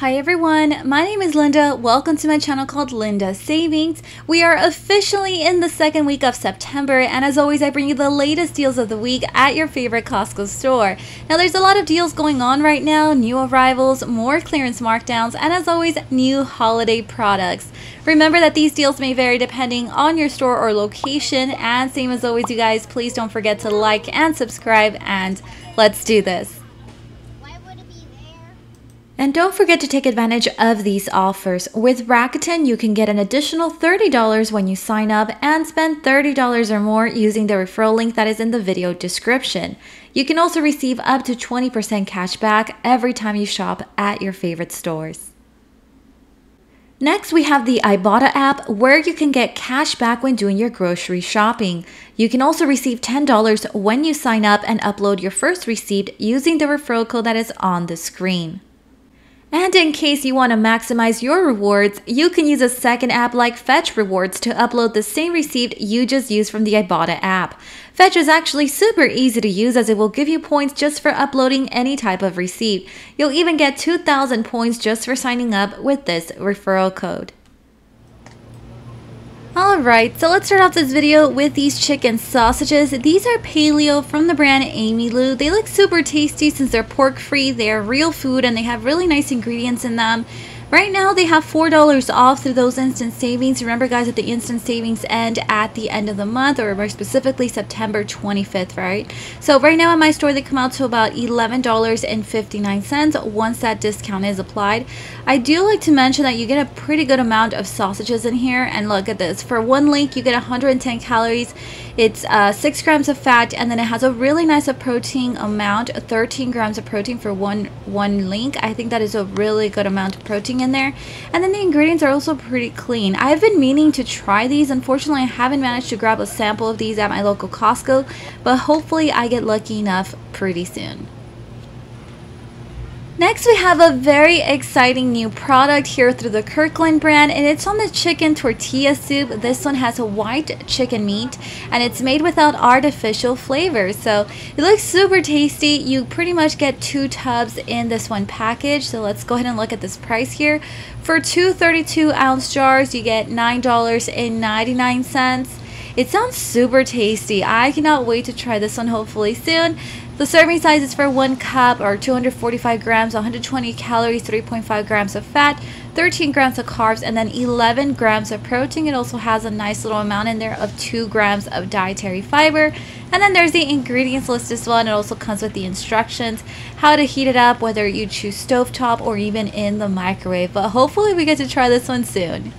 Hi everyone, my name is Linda. Welcome to my channel called Linda Savings. We are officially in the second week of September and as always I bring you the latest deals of the week at your favorite Costco store. Now there's a lot of deals going on right now, new arrivals, more clearance markdowns, and as always new holiday products. Remember that these deals may vary depending on your store or location and same as always you guys please don't forget to like and subscribe and let's do this. And don't forget to take advantage of these offers. With Rakuten, you can get an additional $30 when you sign up and spend $30 or more using the referral link that is in the video description. You can also receive up to 20% cash back every time you shop at your favorite stores. Next, we have the Ibotta app where you can get cash back when doing your grocery shopping. You can also receive $10 when you sign up and upload your first receipt using the referral code that is on the screen. And in case you want to maximize your rewards, you can use a second app like Fetch Rewards to upload the same receipt you just used from the Ibotta app. Fetch is actually super easy to use as it will give you points just for uploading any type of receipt. You'll even get 2,000 points just for signing up with this referral code. Alright, so let's start off this video with these chicken sausages. These are paleo from the brand Amylu. They look super tasty since they're pork free. They are real food and they have really nice ingredients in them. Right now, they have $4 off through those instant savings. Remember, guys, that the instant savings end at the end of the month, or more specifically, September 25th, right? So, right now at my store, they come out to about $11.59 once that discount is applied. I do like to mention that you get a pretty good amount of sausages in here. And look at this for one link, you get 110 calories. It's uh, 6 grams of fat, and then it has a really nice protein amount 13 grams of protein for one, one link. I think that is a really good amount of protein in there. And then the ingredients are also pretty clean. I've been meaning to try these. Unfortunately, I haven't managed to grab a sample of these at my local Costco, but hopefully I get lucky enough pretty soon. Next, we have a very exciting new product here through the Kirkland brand, and it's on the chicken tortilla soup. This one has a white chicken meat, and it's made without artificial flavors. So it looks super tasty. You pretty much get two tubs in this one package. So let's go ahead and look at this price here. For two 32 ounce jars, you get $9.99. It sounds super tasty. I cannot wait to try this one hopefully soon. The serving size is for one cup or 245 grams, 120 calories, 3.5 grams of fat, 13 grams of carbs, and then 11 grams of protein. It also has a nice little amount in there of 2 grams of dietary fiber. And then there's the ingredients list as well, and it also comes with the instructions how to heat it up, whether you choose stovetop or even in the microwave. But hopefully, we get to try this one soon.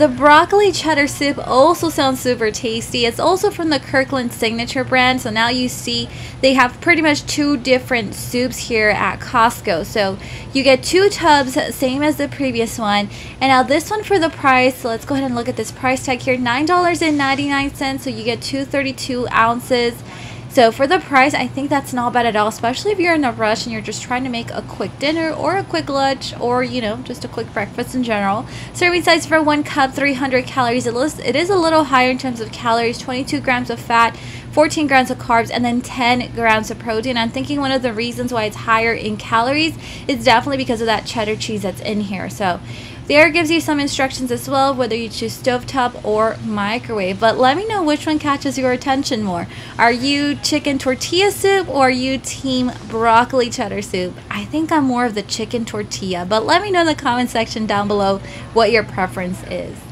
The broccoli cheddar soup also sounds super tasty. It's also from the Kirkland signature brand. So now you see they have pretty much two different soups here at Costco. So you get two tubs, same as the previous one. And now this one for the price, so let's go ahead and look at this price tag here. $9.99. So you get two 32 ounces. So for the price, I think that's not bad at all, especially if you're in a rush and you're just trying to make a quick dinner or a quick lunch or, you know, just a quick breakfast in general. Serving size for one cup, 300 calories. It is a little higher in terms of calories, 22 grams of fat, 14 grams of carbs, and then 10 grams of protein. I'm thinking one of the reasons why it's higher in calories is definitely because of that cheddar cheese that's in here. So there gives you some instructions as well, whether you choose stovetop or microwave. But let me know which one catches your attention more. Are you chicken tortilla soup or are you team broccoli cheddar soup? I think I'm more of the chicken tortilla, but let me know in the comment section down below what your preference is.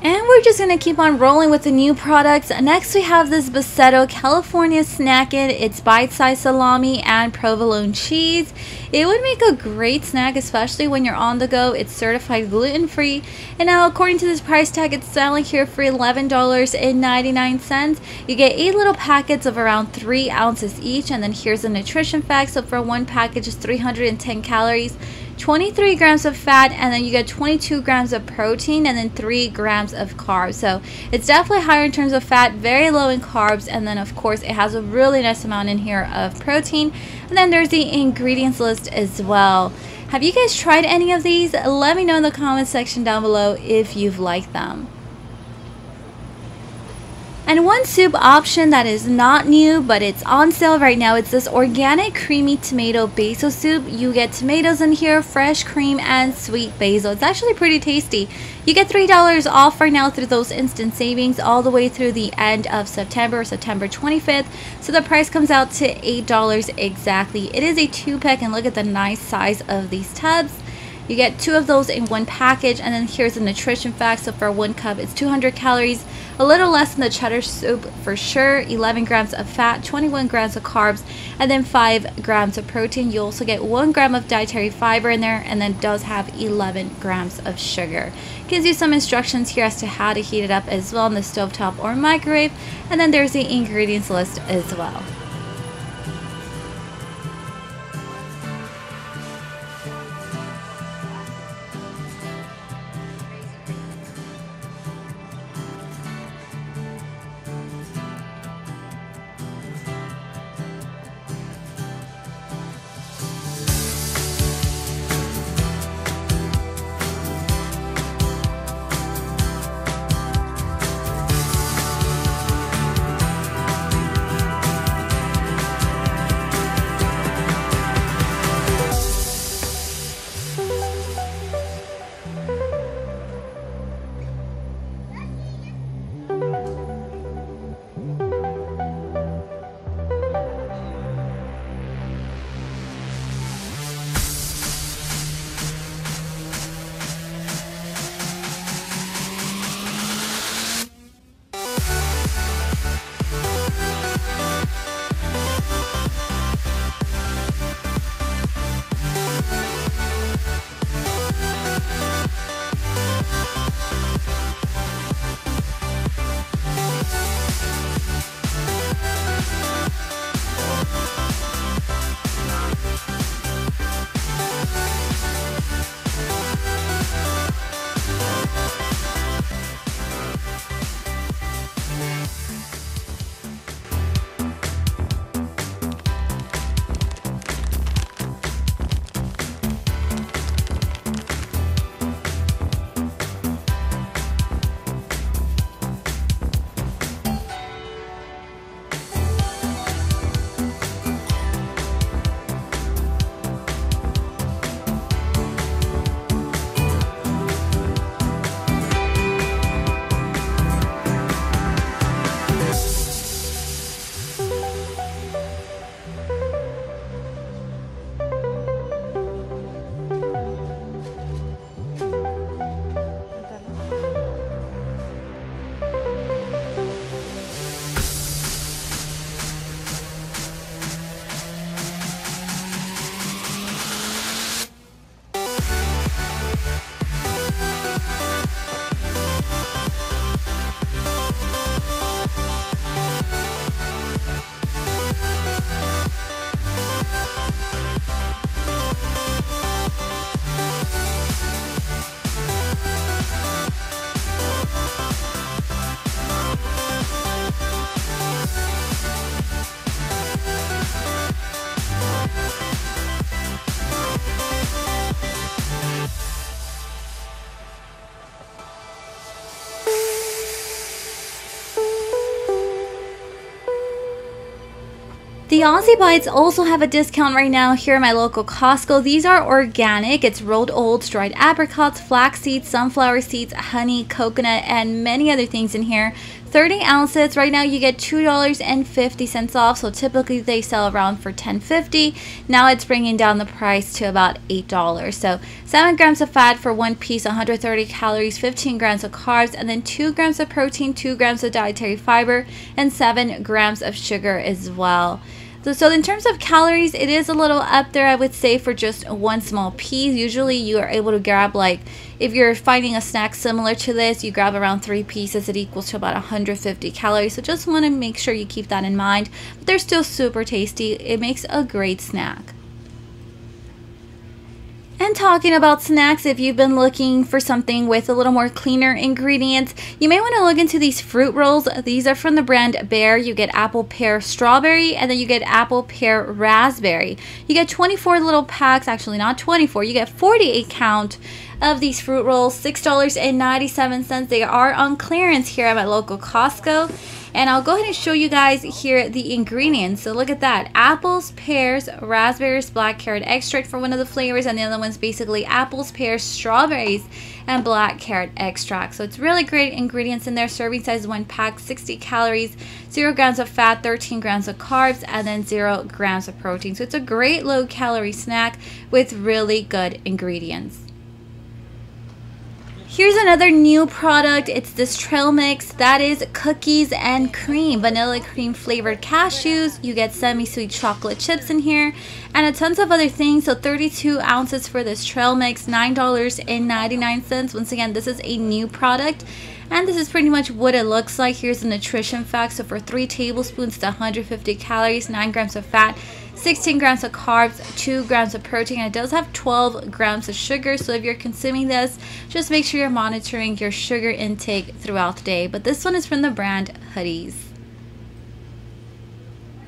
And we're just going to keep on rolling with the new products. Next, we have this Busseto California Snack It. It's bite-sized salami and provolone cheese. It would make a great snack, especially when you're on the go. It's certified gluten-free. And now, according to this price tag, it's selling here for $11.99. You get 8 little packets of around 3 ounces each. And then here's the nutrition facts. So for one package, it's 310 calories. 23 grams of fat and then you get 22 grams of protein and then 3 grams of carbs. So it's definitely higher in terms of fat very low in carbs and then of course it has a really nice amount in here of protein. And then there's the ingredients list as well. Have you guys tried any of these? Let me know in the comment section down below if you've liked them And one soup option that is not new, but it's on sale right now, it's this organic creamy tomato basil soup. You get tomatoes in here, fresh cream, and sweet basil. It's actually pretty tasty. You get $3 off right now through those instant savings all the way through the end of September, September 25th. So the price comes out to $8 exactly. It is a two pack and look at the nice size of these tubs. You get two of those in one package and then here's the nutrition facts. So for one cup it's 200 calories, a little less than the cheddar soup for sure, 11 grams of fat, 21 grams of carbs, and then 5 grams of protein. You also get 1 gram of dietary fiber in there and then does have 11 grams of sugar. Gives you some instructions here as to how to heat it up as well in the stovetop or microwave and then there's the ingredients list as well. The Aussie Bites also have a discount right now here at my local Costco. These are organic. It's rolled oats, dried apricots, flax seeds, sunflower seeds, honey, coconut, and many other things in here. 30 ounces. Right now you get $2.50 off. So typically they sell around for $10.50. Now it's bringing down the price to about $8. So 7 grams of fat for one piece, 130 calories, 15 grams of carbs, and then 2 grams of protein, 2 grams of dietary fiber, and 7 grams of sugar as well. So, so in terms of calories, it is a little up there, I would say, for just one small piece. Usually you are able to grab like, if you're finding a snack similar to this, you grab around three pieces. It equals to about 150 calories. So just want to make sure you keep that in mind. But they're still super tasty. It makes a great snack. And talking about snacks, if you've been looking for something with a little more cleaner ingredients, you may want to look into these fruit rolls. These are from the brand Bear. You get apple pear strawberry and then you get apple pear raspberry. You get 24 little packs, actually not 24, you get 48 count of these fruit rolls, $6.97. They are on clearance here at my local Costco. And I'll go ahead and show you guys here the ingredients. So look at that. Apples, pears, raspberries, black carrot extract for one of the flavors. And the other one's basically apples, pears, strawberries, and black carrot extract. So it's really great ingredients in there. Serving size one pack, 60 calories, 0 grams of fat, 13 grams of carbs, and then 0 grams of protein. So it's a great low calorie snack with really good ingredients. Here's another new product. It's this trail mix. That is cookies and cream, vanilla cream flavored cashews. You get semi-sweet chocolate chips in here and a tons of other things. So 32 ounces for this trail mix, $9.99. Once again, this is a new product. And this is pretty much what it looks like. Here's the nutrition facts. So for 3 tablespoons, it's 150 calories, 9 grams of fat, 16 grams of carbs, 2 grams of protein. It does have 12 grams of sugar. So if you're consuming this, just make sure you're monitoring your sugar intake throughout the day. But this one is from the brand Hoody's.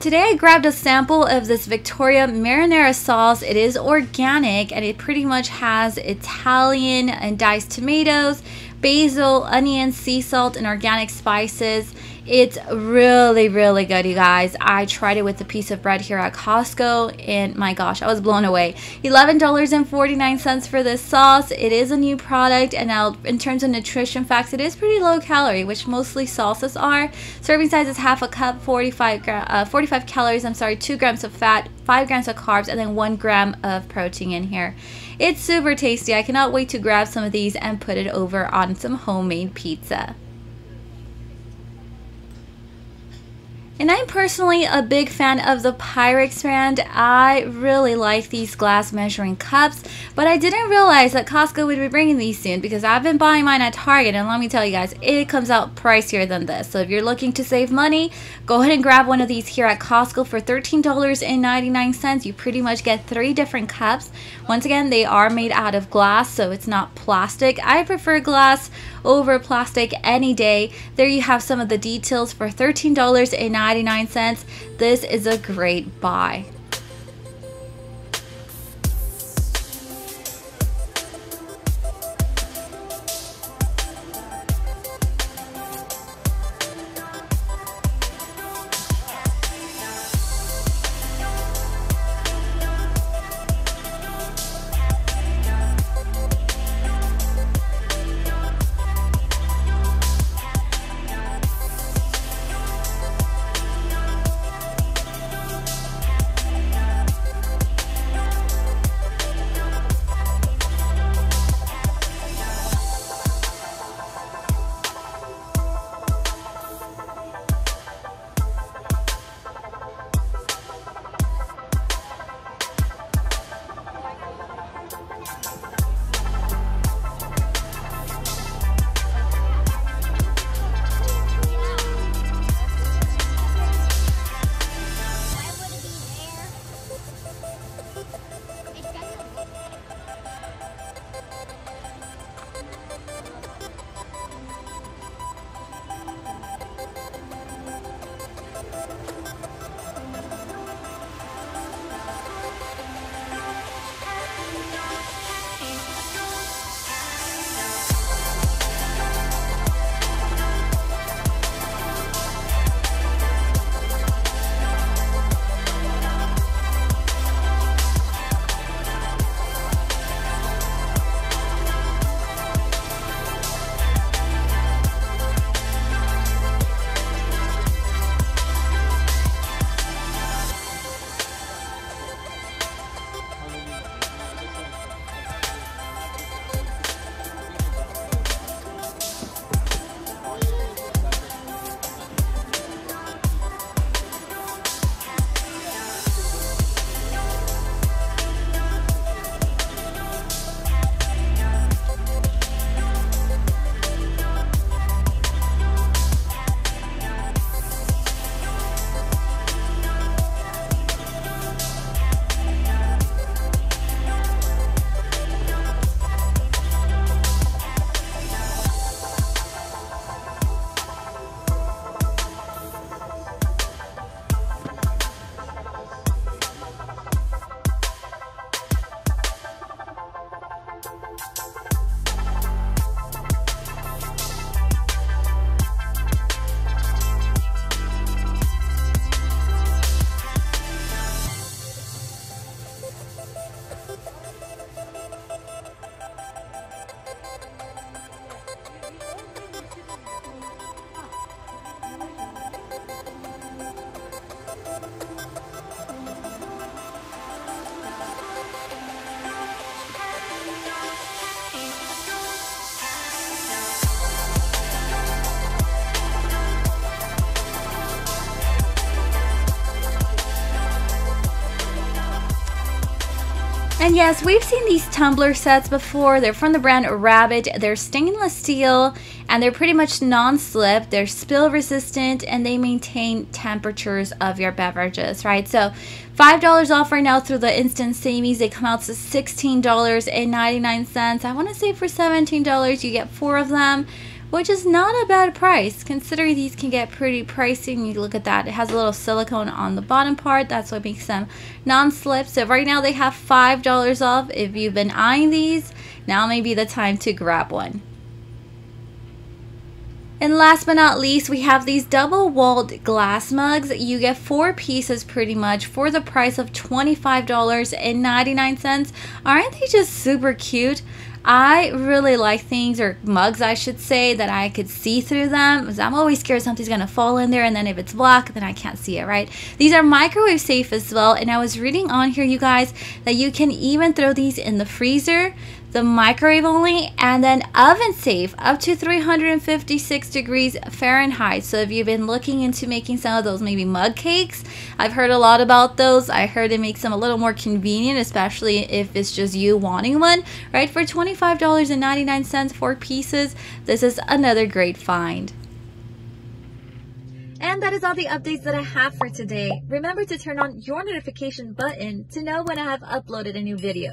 Today I grabbed a sample of this Victoria marinara sauce. It is organic and it pretty much has Italian and diced tomatoes, basil, onion, sea salt, and organic spices. It's really, really good, you guys. I tried it with a piece of bread here at Costco, and my gosh, I was blown away. $11.49 for this sauce. It is a new product, and now in terms of nutrition facts, it is pretty low calorie, which mostly salsas are. Serving size is half a cup, 45, uh, 45 calories, I'm sorry, 2 grams of fat, 5 grams of carbs, and then 1 gram of protein in here. It's super tasty. I cannot wait to grab some of these and put it over on some homemade pizza. And I'm personally a big fan of the Pyrex brand. I really like these glass measuring cups, but I didn't realize that Costco would be bringing these soon because I've been buying mine at Target and let me tell you guys, it comes out pricier than this. So if you're looking to save money, go ahead and grab one of these here at Costco for $13.99. You pretty much get three different cups. Once again, they are made out of glass, so it's not plastic. I prefer glass over plastic any day. There you have some of the details for $13.99 This is a great buy. And yes, we've seen these tumbler sets before. They're from the brand Rabbit. They're stainless steel and they're pretty much non-slip. They're spill resistant and they maintain temperatures of your beverages, right? So $5 off right now through the instant savings. They come out to $16.99. I want to say for $17 you get four of them which is not a bad price considering these can get pretty pricey you look at that it has a little silicone on the bottom part that's what makes them non-slip so right now they have five dollars off if you've been eyeing these now may be the time to grab one and last but not least, we have these double walled glass mugs. You get four pieces pretty much for the price of $25.99. Aren't they just super cute? I really like things, or mugs I should say, that I could see through them. Because I'm always scared something's to fall in there, and then if it's black, then I can't see it, right? These are microwave safe as well, and I was reading on here, you guys, that you can even throw these in the freezer the microwave only, and then oven safe up to 356 degrees Fahrenheit. So if you've been looking into making some of those maybe mug cakes, I've heard a lot about those. I heard it makes them a little more convenient, especially if it's just you wanting one, right? For $25.99 for pieces, this is another great find. And that is all the updates that I have for today. Remember to turn on your notification button to know when I have uploaded a new video.